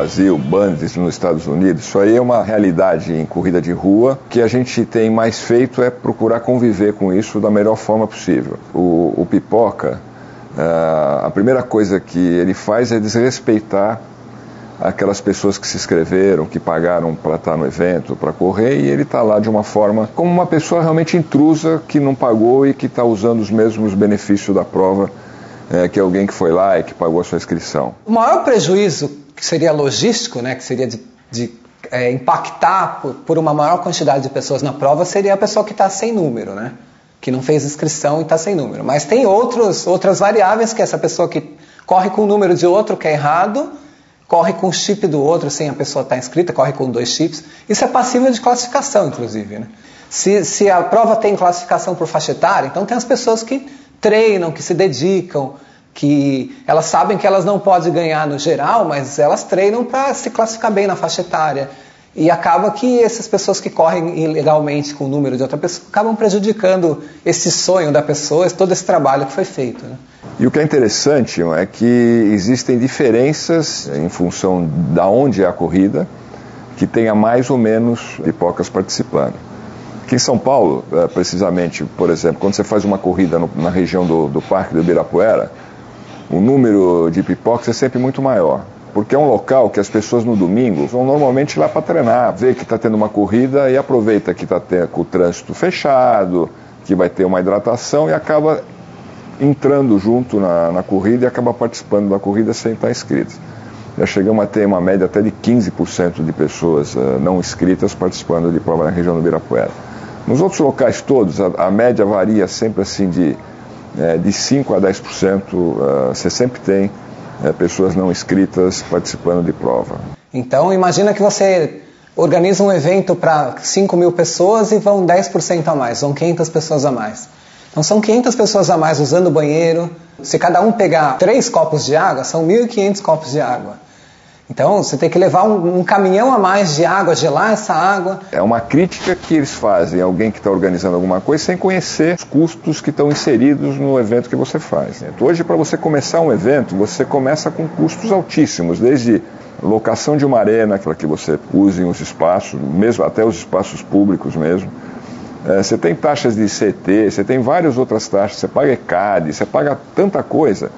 Brasil, bandes nos Estados Unidos, isso aí é uma realidade em corrida de rua. Que a gente tem mais feito é procurar conviver com isso da melhor forma possível. O, o Pipoca, uh, a primeira coisa que ele faz é desrespeitar aquelas pessoas que se inscreveram, que pagaram para estar no evento, para correr, e ele está lá de uma forma como uma pessoa realmente intrusa que não pagou e que está usando os mesmos benefícios da prova é, que alguém que foi lá e que pagou a sua inscrição. O maior prejuízo que seria logístico, né, que seria de, de é, impactar por, por, uma maior quantidade de pessoas na prova, seria a pessoa que está sem número, né? que não fez inscrição e está sem número. Mas tem outros, outras variáveis que essa pessoa que corre com o número de outro que é errado corre com o chip do outro sem a pessoa estar tá inscrita, corre com dois chips. Isso é passível de classificação, inclusive. Né? Se, se a prova tem classificação por faixa etária, então tem as pessoas que treinam, que se dedicam, que elas sabem que elas não podem ganhar no geral, mas elas treinam para se classificar bem na faixa etária. E acaba que essas pessoas que correm ilegalmente com o número de outra pessoa acabam prejudicando esse sonho da pessoa, todo esse trabalho que foi feito. Né? E o que é interessante é que existem diferenças em função da onde é a corrida, que tenha mais ou menos pipocas participando. Aqui em São Paulo, é, precisamente, por exemplo, quando você faz uma corrida na região do, do Parque do Ibirapuera, o número de pipocas é sempre muito maior porque é um local que as pessoas no domingo vão normalmente lá para treinar, ver que está tendo uma corrida e aproveita que está com o trânsito fechado, que vai ter uma hidratação e acaba entrando junto na, na corrida e acaba participando da corrida sem estar inscrito. Já chegamos a ter uma média até de 15% de pessoas uh, não inscritas participando de prova na região do Ibirapuera. Nos outros locais todos, a, a média varia sempre assim de, é, de 5% a 10%, uh, você sempre tem é, pessoas não inscritas participando de prova. Então, imagina que você organiza um evento para 5 mil pessoas e vão 10% a mais, vão 500 pessoas a mais. Então, são 500 pessoas a mais usando o banheiro. Se cada um pegar 3 copos de água, são 1.500 copos de água. Então você tem que levar um, um, caminhão a mais de água, gelar essa água. É uma crítica que eles fazem, alguém que está organizando alguma coisa, sem conhecer os custos que estão inseridos no evento que você faz. Hoje, para você começar um evento, você começa com custos altíssimos, desde locação de uma arena para que você use os espaços, mesmo até os espaços públicos mesmo. É, você tem taxas de CT, você tem várias outras taxas, você paga ECAD, você paga tanta coisa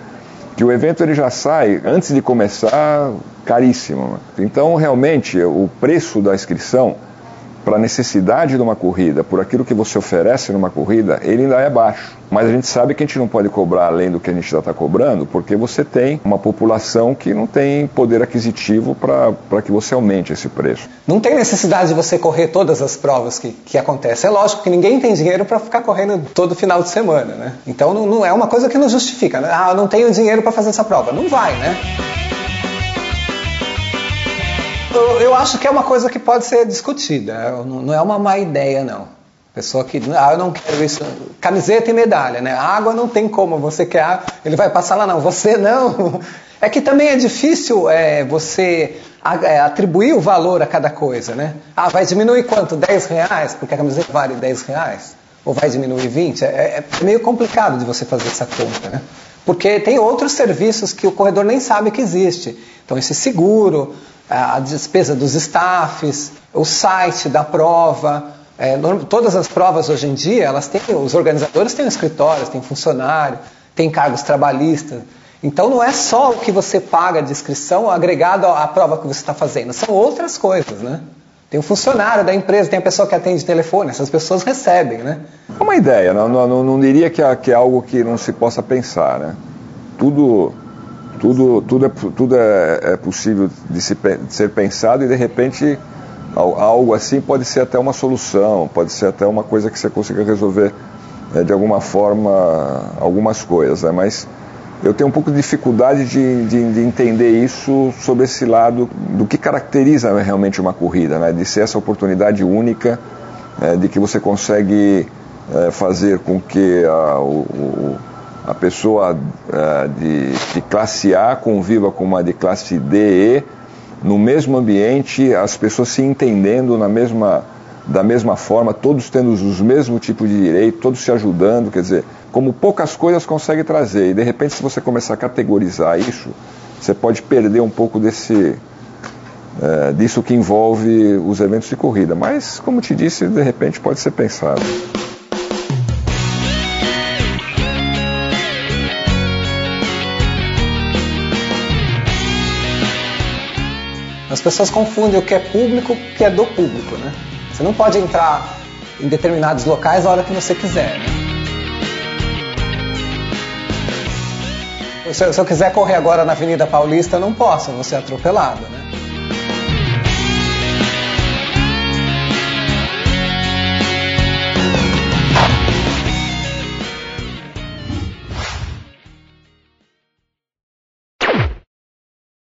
que o evento ele já sai, antes de começar, caríssimo. Então, realmente, o preço da inscrição para a necessidade de uma corrida, por aquilo que você oferece numa corrida, ele ainda é baixo. Mas a gente sabe que a gente não pode cobrar além do que a gente já está cobrando, porque você tem uma população que não tem poder aquisitivo para que você aumente esse preço. Não tem necessidade de você correr todas as provas que, que acontecem. É lógico que ninguém tem dinheiro para ficar correndo todo final de semana, né? Então não, não é uma coisa que não justifica. Né? Ah, não tenho dinheiro para fazer essa prova. Não vai, né? Eu, eu, acho que é uma coisa que pode ser discutida. Não é uma má ideia, não. Pessoa que, ah, eu não quero isso. Camiseta e medalha, né? Água não tem como. Você quer, ele vai passar lá, não. Você não. É que também é difícil é, você é, atribuir o valor a cada coisa, né? Ah, vai diminuir quanto? 10 reais? Porque a camiseta vale 10 reais? Ou vai diminuir 20? É, é, é meio complicado de você fazer essa conta, né? Porque tem outros serviços que o corredor nem sabe que existe. Então, esse seguro, a despesa dos staffs, o site da prova. É, todas as provas hoje em dia, elas têm, os organizadores têm escritórios, têm funcionário, têm cargos trabalhistas. Então não é só o que você paga de inscrição agregado à prova que você está fazendo, são outras coisas, né? Tem o funcionário da empresa, tem a pessoa que atende telefone, essas pessoas recebem, né? É uma ideia, não, não, não diria que é, que é algo que não se possa pensar, né? Tudo tudo, tudo, é, tudo é, é possível de, se, de ser pensado e de repente algo assim pode ser até uma solução, pode ser até uma coisa que você consiga resolver né, de alguma forma algumas coisas, né? mas eu tenho um pouco de dificuldade de, de, de, entender isso sobre esse lado do que caracteriza realmente uma corrida, né? de ser essa oportunidade única, é, de que você consegue é, fazer com que a, o, a pessoa uh, de, de, classe A conviva com uma de classe D, E, no mesmo ambiente, as pessoas se entendendo na mesma, da mesma forma, todos tendo os mesmos tipos de direito, todos se ajudando, quer dizer, como poucas coisas consegue trazer. E de repente, se você começar a categorizar isso, você pode perder um pouco desse, é, disso que envolve os eventos de corrida. Mas, como te disse, de repente pode ser pensado. As pessoas confundem o que é público com o que é do público, né? Você não pode entrar em determinados locais a hora que você quiser. Né? Se, eu quiser correr agora na Avenida Paulista, eu não posso, eu vou ser atropelado, né?